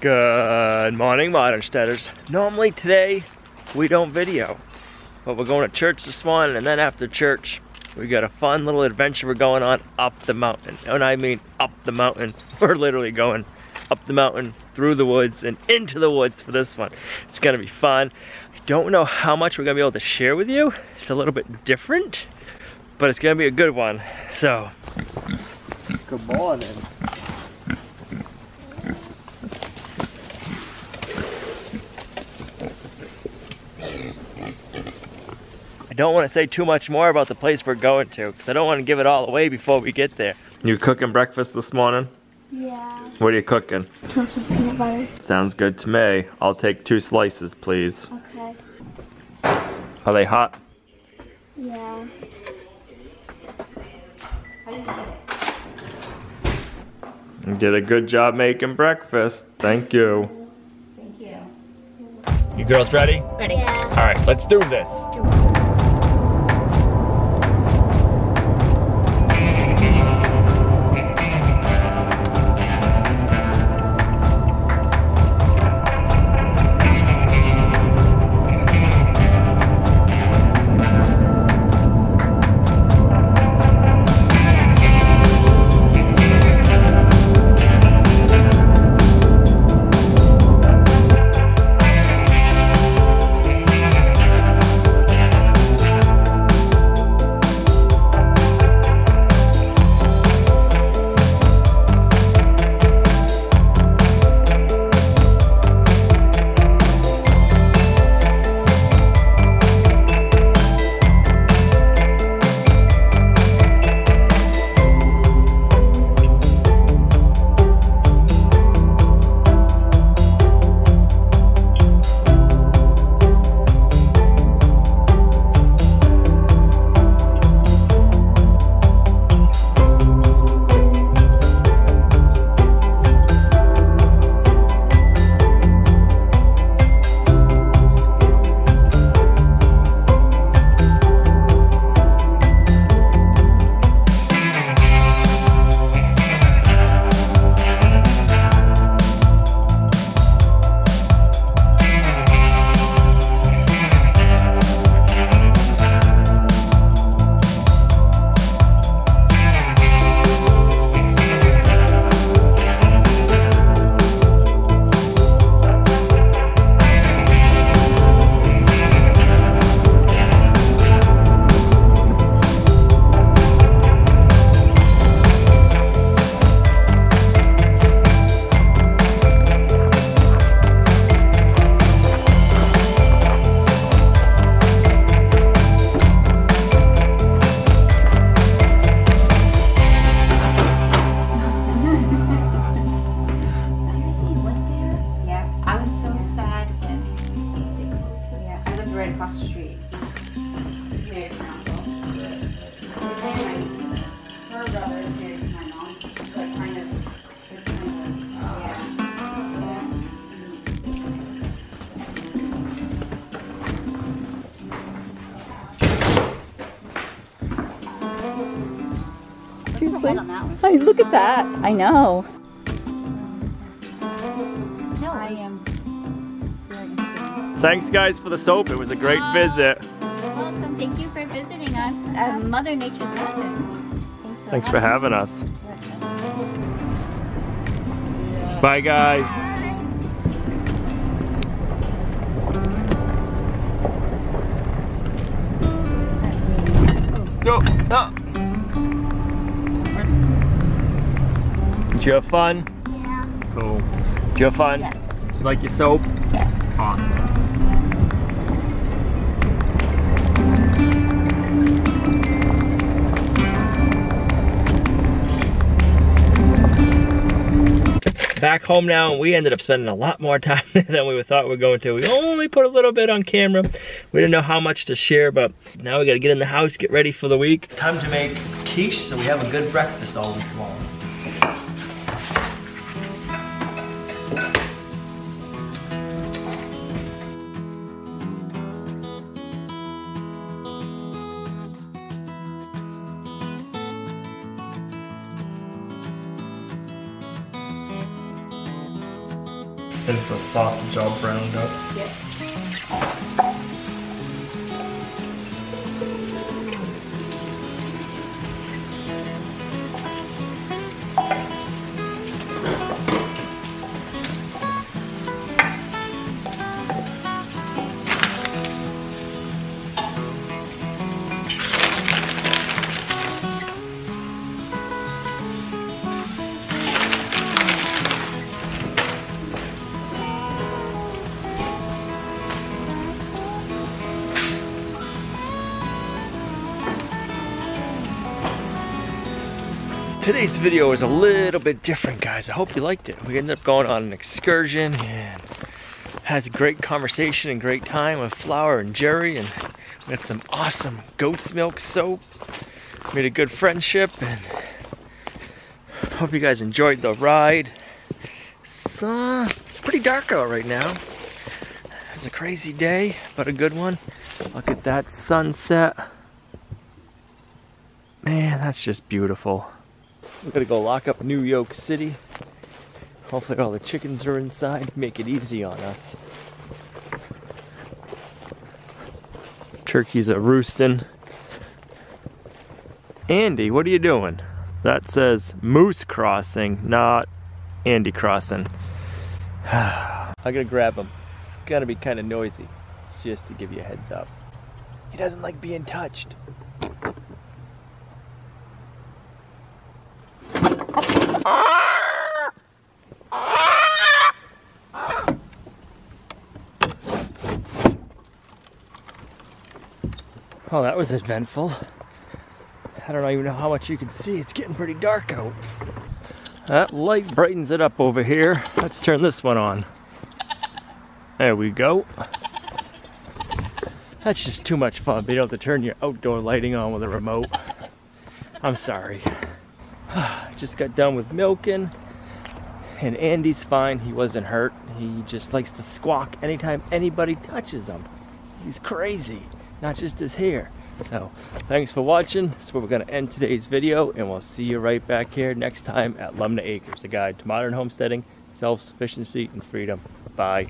Good morning, Modern Steaders. Normally today, we don't video, but we're going to church this morning, and then after church, we got a fun little adventure we're going on up the mountain. And I mean up the mountain. We're literally going up the mountain, through the woods, and into the woods for this one. It's gonna be fun. I don't know how much we're gonna be able to share with you. It's a little bit different, but it's gonna be a good one. So, good morning. Don't want to say too much more about the place we're going to because I don't want to give it all away before we get there. You cooking breakfast this morning? Yeah. What are you cooking? Toast with peanut butter. Sounds good to me. I'll take two slices, please. Okay. Are they hot? Yeah. You did a good job making breakfast. Thank you. Thank you. You girls ready? Ready? Yeah. All right, let's do this. Seriously, on. Hey, look at that. I know. No, I am. Thanks, guys, for the soap. It was a great visit. Welcome. Thank you for visiting us at Mother Nature's Garden. Thanks for having us. Bye, guys. Go. No. You have fun? Yeah. Cool. Did you have fun? Yes. You like your soap? Yes. Awesome. Back home now, and we ended up spending a lot more time than we thought we were going to. We only put a little bit on camera. We didn't know how much to share, but now we gotta get in the house, get ready for the week. Time to make quiche so we have a good breakfast all week long. There's the sausage all browned up. Yep. Today's video is a little bit different, guys. I hope you liked it. We ended up going on an excursion and had a great conversation and great time with Flower and Jerry, and we had some awesome goat's milk soap. Made a good friendship, and hope you guys enjoyed the ride. It's uh, pretty dark out right now. It's a crazy day, but a good one. Look at that sunset. Man, that's just beautiful. We're gonna go lock up New York City. Hopefully all the chickens are inside, make it easy on us. Turkeys are roosting. Andy, what are you doing? That says Moose Crossing, not Andy Crossing. I'm gonna grab him. It's gonna be kind of noisy, just to give you a heads up. He doesn't like being touched. Oh, that was eventful. I don't even know how much you can see. It's getting pretty dark out. That light brightens it up over here. Let's turn this one on. There we go. That's just too much fun. being able to turn your outdoor lighting on with a remote. I'm sorry. Just got done with milking. And Andy's fine. He wasn't hurt. He just likes to squawk anytime anybody touches him. He's crazy. Not just his hair. So, thanks for watching. This is where we're going to end today's video. And we'll see you right back here next time at Lumnah Acres, a guide to modern homesteading, self-sufficiency, and freedom. Bye.